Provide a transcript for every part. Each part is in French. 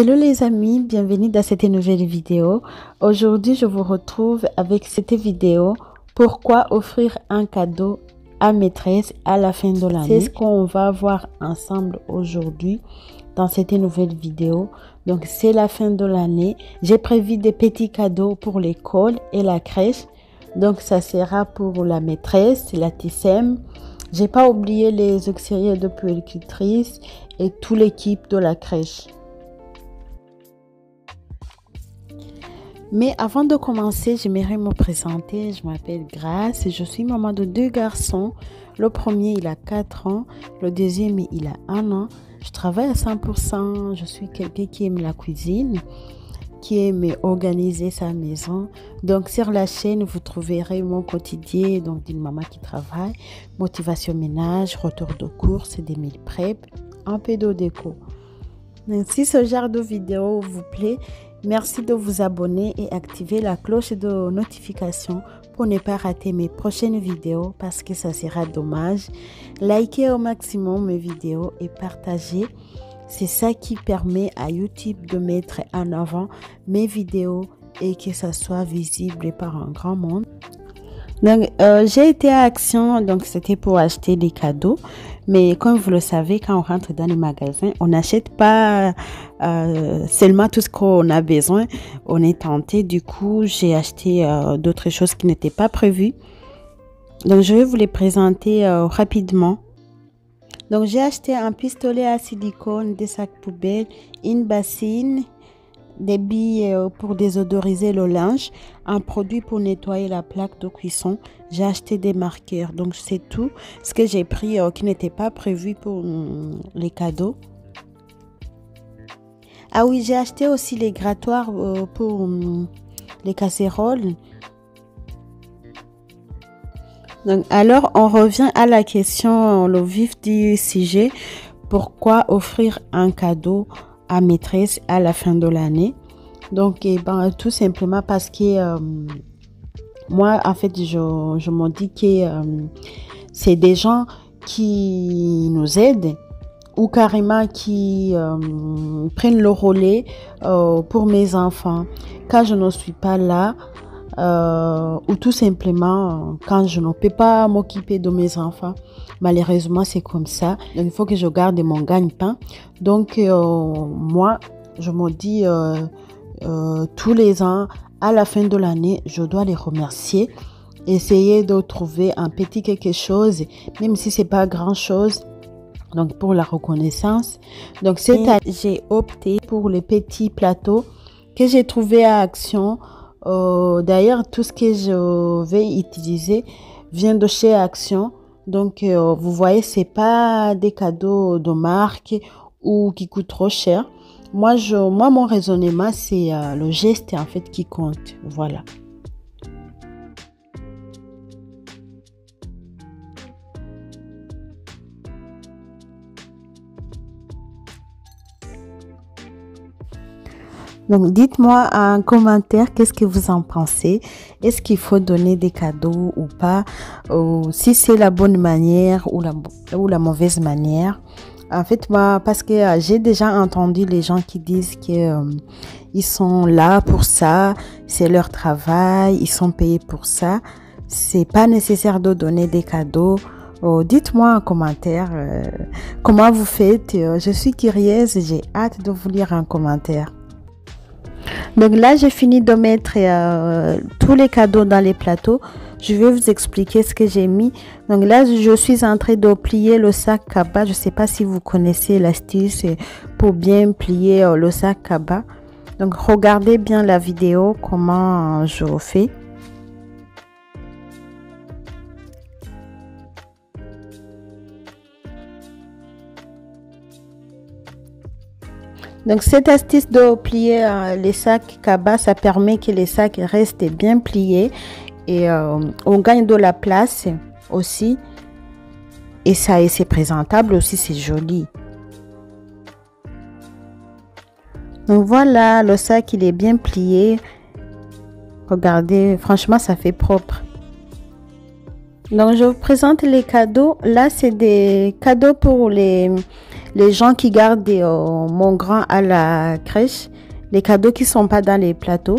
Hello les amis, bienvenue dans cette nouvelle vidéo. Aujourd'hui, je vous retrouve avec cette vidéo Pourquoi offrir un cadeau à maîtresse à la fin de l'année C'est ce qu'on va voir ensemble aujourd'hui dans cette nouvelle vidéo. Donc, c'est la fin de l'année. J'ai prévu des petits cadeaux pour l'école et la crèche. Donc, ça sera pour la maîtresse, la TSM. J'ai pas oublié les auxiliaires de puéricultrice et toute l'équipe de la crèche. Mais avant de commencer, j'aimerais me présenter. Je m'appelle Grace et je suis maman de deux garçons. Le premier, il a 4 ans. Le deuxième, il a 1 an. Je travaille à 100%. Je suis quelqu'un qui aime la cuisine, qui aime organiser sa maison. Donc, sur la chaîne, vous trouverez mon quotidien donc d'une maman qui travaille, motivation ménage, retour de course, des mille prep, un peu déco. si ce genre de vidéo vous plaît, Merci de vous abonner et activer la cloche de notification pour ne pas rater mes prochaines vidéos parce que ça sera dommage. Likez au maximum mes vidéos et partagez. C'est ça qui permet à YouTube de mettre en avant mes vidéos et que ça soit visible par un grand monde. Donc, euh, j'ai été à Action, donc c'était pour acheter des cadeaux. Mais comme vous le savez, quand on rentre dans les magasins, on n'achète pas euh, seulement tout ce qu'on a besoin. On est tenté. Du coup, j'ai acheté euh, d'autres choses qui n'étaient pas prévues. Donc, je vais vous les présenter rapidement. Donc, j'ai acheté un pistolet à silicone, des sacs poubelles, une bassine, des billes euh, pour désodoriser le linge, un produit pour nettoyer la plaque de cuisson. J'ai acheté des marqueurs. Donc c'est tout ce que j'ai pris euh, qui n'était pas prévu pour mm, les cadeaux. Ah oui, j'ai acheté aussi les grattoirs euh, pour mm, les casseroles. Alors, on revient à la question, le vif du sujet. Pourquoi offrir un cadeau à maîtresse à la fin de l'année. Donc, et eh ben, tout simplement parce que euh, moi, en fait, je, je me dis que euh, c'est des gens qui nous aident ou carrément qui euh, prennent le relais pour mes enfants. Quand je ne suis pas là, ou tout simplement quand je ne peux pas m'occuper de mes enfants. Malheureusement, c'est comme ça. Donc, il faut que je garde mon gagne-pain. Donc, euh, moi, je me dis euh, euh, tous les ans, à la fin de l'année, je dois les remercier. Essayer de trouver un petit quelque chose, même si c'est pas grand chose, donc pour la reconnaissance. Donc cette année, j'ai opté pour les petits plateaux que j'ai trouvé à Action. D'ailleurs, tout ce que je vais utiliser vient de chez Action. Donc, euh, vous voyez, c'est pas des cadeaux de marque ou qui coûtent trop cher. Moi, je, moi mon raisonnement, c'est euh, le geste en fait qui compte. Voilà. Donc, dites-moi en commentaire qu'est-ce que vous en pensez? Est-ce qu'il faut donner des cadeaux ou pas? Ou Si c'est la bonne manière ou la, ou la mauvaise manière? En fait, moi, parce que euh, j'ai déjà entendu les gens qui disent que euh, ils sont là pour ça, c'est leur travail, ils sont payés pour ça. C'est pas nécessaire de donner des cadeaux. Oh, dites-moi en commentaire euh, comment vous faites. Je suis curieuse, j'ai hâte de vous lire en commentaire. Donc là, j'ai fini de mettre euh, tous les cadeaux dans les plateaux. Je vais vous expliquer ce que j'ai mis. Donc là, je suis en train de plier le sac cabas. Je ne sais pas si vous connaissez l'astuce pour bien plier euh, le sac cabas. Donc regardez bien la vidéo, comment je fais. Donc cette astuce de plier euh, les sacs cabas, ça permet que les sacs restent bien pliés et euh, on gagne de la place aussi. Et ça, c'est présentable aussi, c'est joli. Donc voilà, le sac il est bien plié. Regardez, franchement, ça fait propre. Donc je vous présente les cadeaux. Là, c'est des cadeaux pour les les gens qui gardent euh, mon grand à la crèche, les cadeaux qui sont pas dans les plateaux.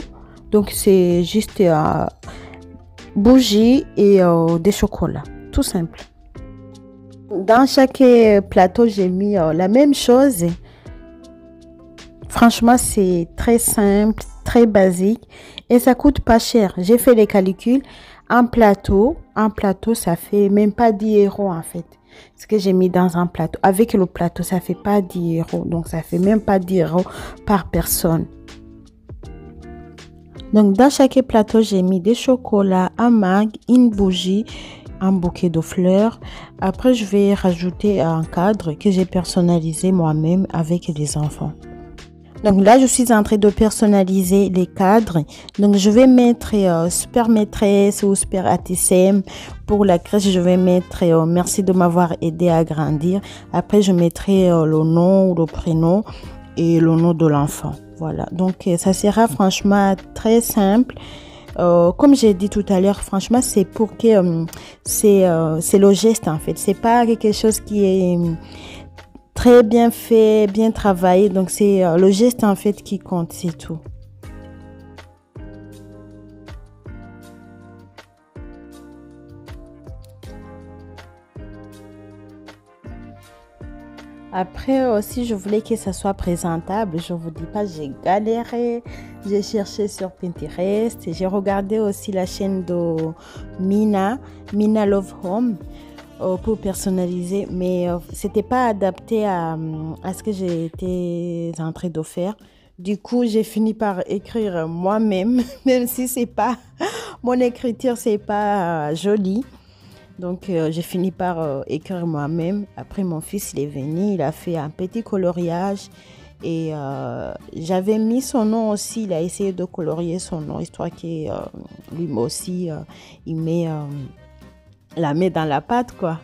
Donc c'est juste euh, bougies et euh, des chocolats, tout simple. Dans chaque plateau, j'ai mis la même chose. Franchement, c'est très simple, très basique et ça coûte pas cher. J'ai fait les calculs. Un plateau, un plateau, ça fait même pas 10 euros en fait. Ce que j'ai mis dans un plateau. Avec le plateau, ça fait pas 10 euros. Donc, ça fait même pas 10 euros par personne. Donc, dans chaque plateau, j'ai mis des chocolats, un mag, une bougie, un bouquet de fleurs. Après, je vais rajouter un cadre que j'ai personnalisé moi-même avec les enfants. Donc là, je suis en train de personnaliser les cadres. Donc je vais mettre euh, super maîtresse ou super ATCM. Pour la crèche, je vais mettre euh, merci de m'avoir aidé à grandir. Après, je mettrai euh, le nom ou le prénom et le nom de l'enfant. Voilà. Donc ça sera franchement très simple. comme j'ai dit tout à l'heure, franchement, c'est pour que c'est le geste en fait. C'est pas quelque chose qui est très bien fait, bien travaillé. Donc c'est euh, le geste en fait qui compte, c'est tout. Après aussi, je voulais que ça soit présentable. Je vous dis pas, j'ai galéré. J'ai cherché sur Pinterest. J'ai regardé aussi la chaîne de Mina, Mina Love Home. Euh, pour personnaliser, mais euh, c'était pas adapté à, à ce que j'étais en train de faire. Du coup, j'ai fini par écrire moi-même, même si c'est pas mon écriture, c'est pas joli. Donc, euh, j'ai fini par écrire moi-même. Après, mon fils, il est venu, il a fait un petit coloriage. Et j'avais mis son nom aussi. Il a essayé de colorier son nom, histoire qu'il lui aussi, il met la met dans la pâte, quoi.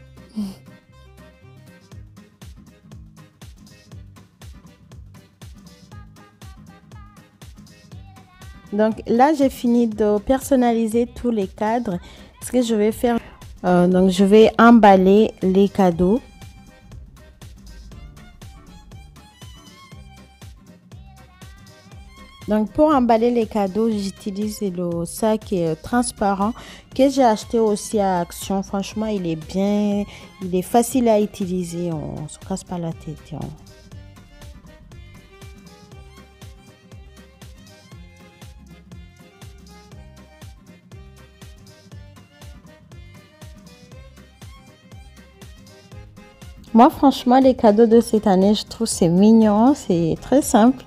Donc là, j'ai fini de personnaliser tous les cadres. Ce que je vais faire, euh, donc je vais emballer les cadeaux. Donc pour emballer les cadeaux, j'utilise le sac euh, transparent que j'ai acheté aussi à Action. Franchement, il est bien, il est facile à utiliser. On ne se casse pas la tête. Hein. Moi, franchement, les cadeaux de cette année, je trouve c'est mignon, c'est très simple.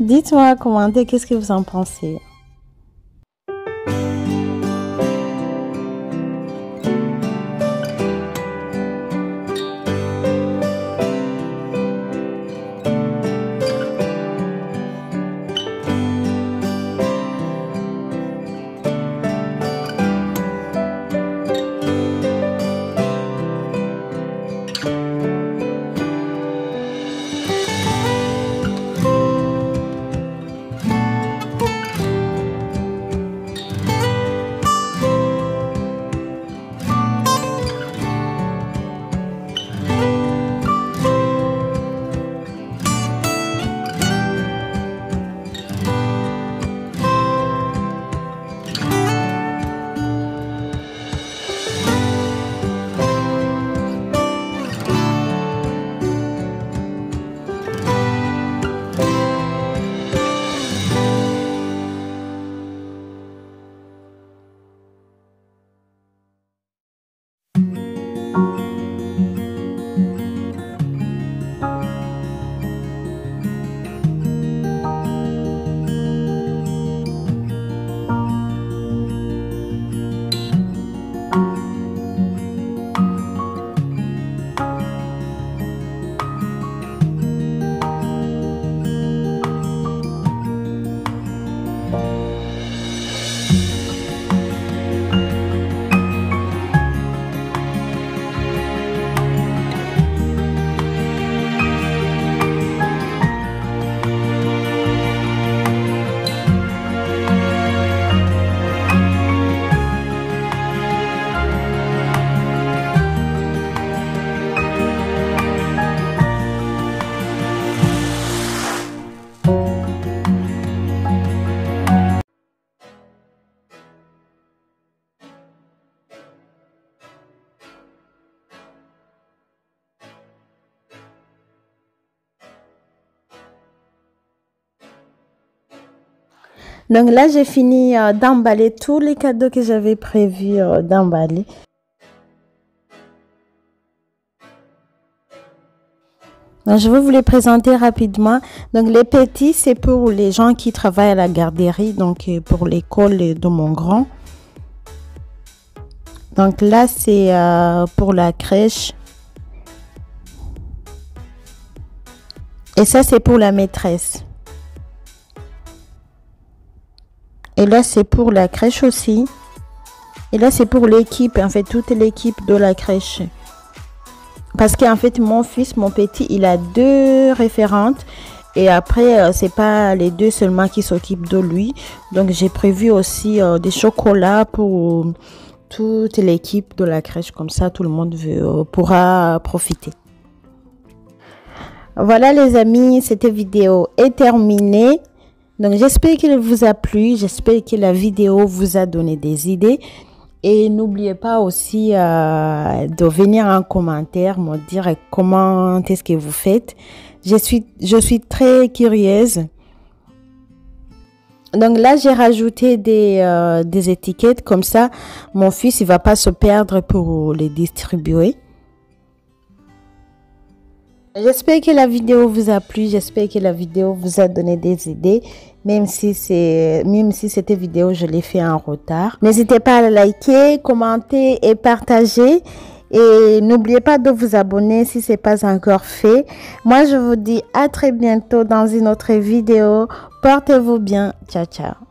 Dites-moi, commentez, qu'est-ce que vous en pensez? Donc là, j'ai fini euh, d'emballer tous les cadeaux que j'avais prévu euh, d'emballer. je vais vous les présenter rapidement. Donc, les petits, c'est pour les gens qui travaillent à la garderie, donc euh, pour l'école de mon grand. Donc là, c'est pour la crèche. Et ça, c'est pour la maîtresse. Et là, c'est pour la crèche aussi. Et là, c'est pour l'équipe, en fait, toute l'équipe de la crèche. Parce qu'en fait, mon fils, mon petit, il a deux référentes. Et après, euh, c'est pas les deux seulement qui s'occupent de lui. Donc, j'ai prévu aussi euh, des chocolats pour toute l'équipe de la crèche. Comme ça, tout le monde euh, pourra profiter. Voilà les amis, cette vidéo est terminée. Donc j'espère qu'elle vous a plu, j'espère que la vidéo vous a donné des idées. Et n'oubliez pas aussi euh, de venir en commentaire me dire comment est-ce que vous faites. Je suis, je suis très curieuse. Donc là, j'ai rajouté des, euh, des étiquettes comme ça. Mon fils, il va pas se perdre pour les distribuer. J'espère que la vidéo vous a plu, j'espère que la vidéo vous a donné des idées, même si c'est, même si cette vidéo je l'ai fait en retard. N'hésitez pas à liker, commenter et partager. Et n'oubliez pas de vous abonner si ce n'est pas encore fait. Moi, je vous dis à très bientôt dans une autre vidéo. Portez-vous bien. Ciao, ciao.